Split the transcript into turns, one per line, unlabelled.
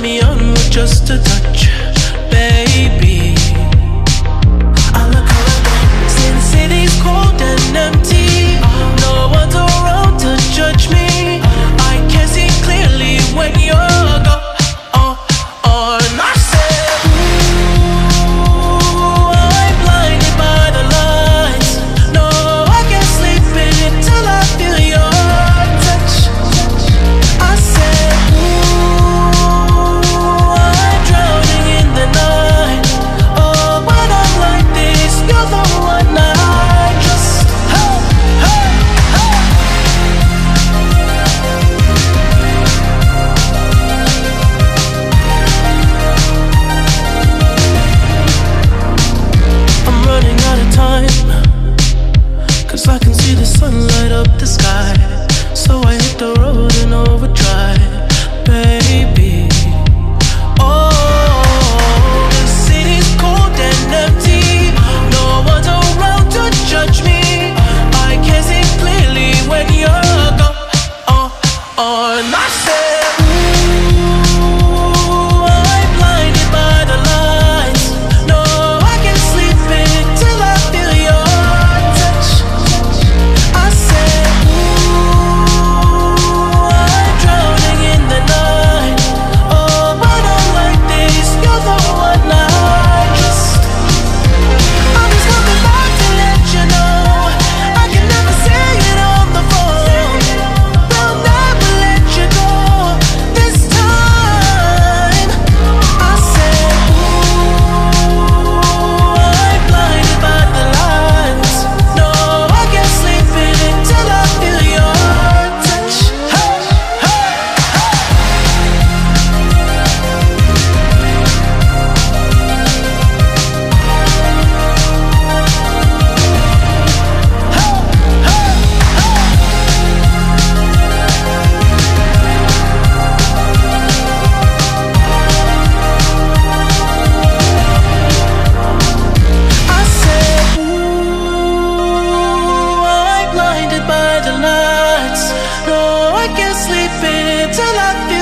me on with just a touch, baby. out of time. Cause I can see the sun light up the sky. So I hit the road in overdrive I can't sleep until I feel